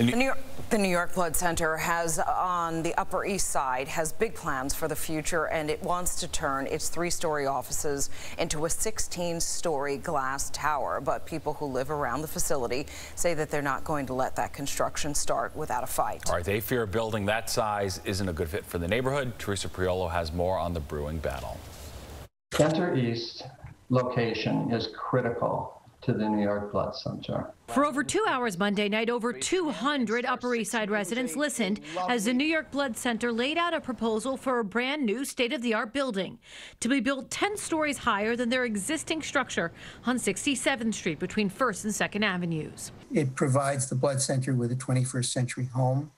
The New, York, the New York Blood Center has on the Upper East Side has big plans for the future and it wants to turn its three-story offices into a 16-story glass tower. But people who live around the facility say that they're not going to let that construction start without a fight. All right, they fear a building that size isn't a good fit for the neighborhood. Teresa Priolo has more on the brewing battle. Center East location is critical to the New York Blood Center. For over two hours Monday night, over 200 Upper East Side residents listened as the New York Blood Center laid out a proposal for a brand new state of the art building to be built 10 stories higher than their existing structure on 67th Street between 1st and 2nd Avenues. It provides the Blood Center with a 21st century home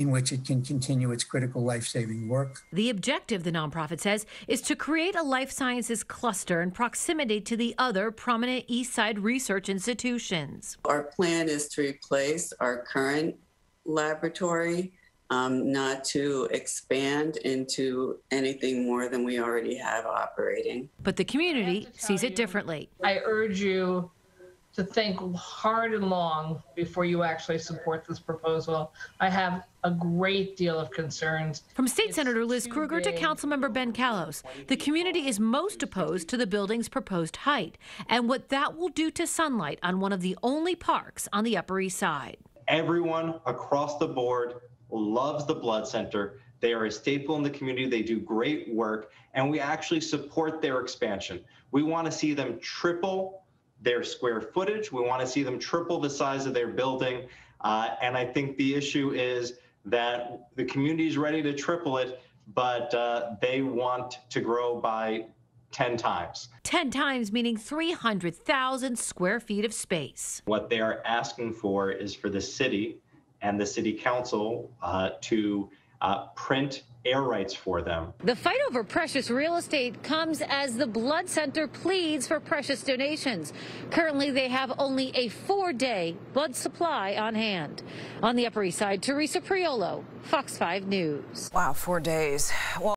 in which it can continue its critical life saving work. The objective, the nonprofit says, is to create a life sciences cluster in proximity to the other prominent East Side research institutions. Our plan is to replace our current laboratory. Um, not to expand into anything more than we already have operating. But the community sees it differently. I urge you to think hard and long before you actually support this proposal. I have a great deal of concerns. From State it's Senator Liz Krueger to Councilmember Ben Kallos, the community is most opposed to the building's proposed height and what that will do to sunlight on one of the only parks on the Upper East Side. Everyone across the board loves the Blood Center. They are a staple in the community. They do great work, and we actually support their expansion. We want to see them triple their square footage. We want to see them triple the size of their building. Uh, and I think the issue is that the community is ready to triple it, but uh, they want to grow by 10 times. 10 times meaning 300,000 square feet of space. What they are asking for is for the city and the city council uh, to uh, print air rights for them. The fight over precious real estate comes as the Blood Center pleads for precious donations. Currently, they have only a four day blood supply on hand. On the Upper East Side, Teresa Priolo, Fox 5 News. Wow, four days. Well